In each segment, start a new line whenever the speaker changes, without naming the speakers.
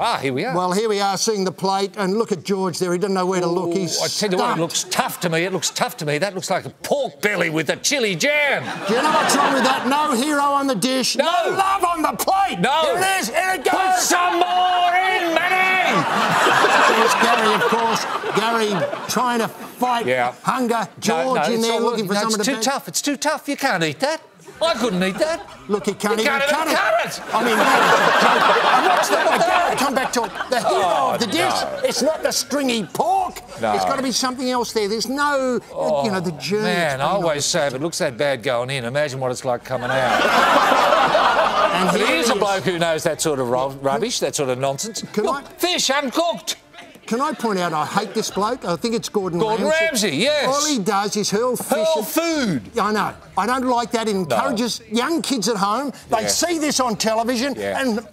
Ah, here we are.
Well, here we are seeing the plate, and look at George there. He doesn't know where to look. He's
I tell you what, it looks tough to me. It looks tough to me. That looks like a pork belly with a chili jam.
Do you know what's wrong with that? No hero on the dish.
No.
love on the plate.
No.
Here it is. Here it
Put
goes.
some more in, Manny!
There's Gary, of course. Gary trying to fight
Yeah.
hunger. George
No, no,
in there looking for
no,
someone
It's
to
too tough. It's too tough. You can't eat that. I couldn't eat that.
Look, he can't
You can't even cut it.
I mean, that is a joke. And what's the, again, come back to it. The hero
Oh,
of the dish.
no.
It's not the stringy pork.
No.
It's got to be something else there. There's no, you know, the journey.
Oh, Man, I always say if it looks that bad going in, imagine what it's like coming out.
And
here's
he
a bloke who knows that sort of rubbish, that sort of nonsense. Look,
I-
fish uncooked.
Can I point out, I hate this bloke. I think it's Gordon,
Gordon Ramsay, yes.
All he does is hurl fish.
Hurl food.
I know. I don't like that. It encourages young kids at home. They
Yeah.
see this on television
Yeah.
and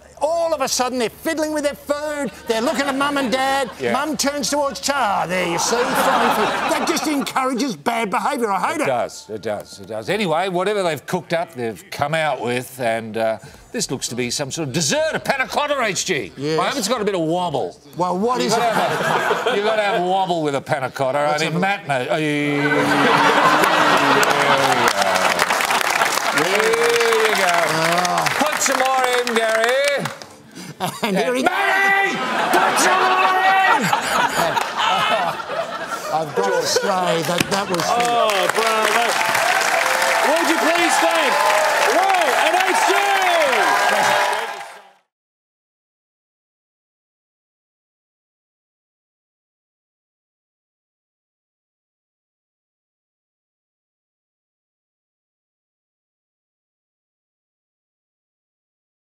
all of a sudden they're fiddling with their food. They're looking at mum and dad.
Yeah.
Mum turns towards Char. There you see. That just encourages bad behaviour. I hate
It
it.
does, it does, it does. Anyway, whatever they've cooked up, they've come out with, and uh, this looks to be some sort of dessert, a panna cotta, HG.
Yes.
I hope it's got a bit of wobble.
Well, what
You've
is
got,
it?
to you've got to have wobble with a panna cotta. I
Let's a
Matt knows. Oh, Here you go. Put some more in, Gary.
And here he
Matty! Put more in!
I've got to say that that was.
Oh, bravo. Would you please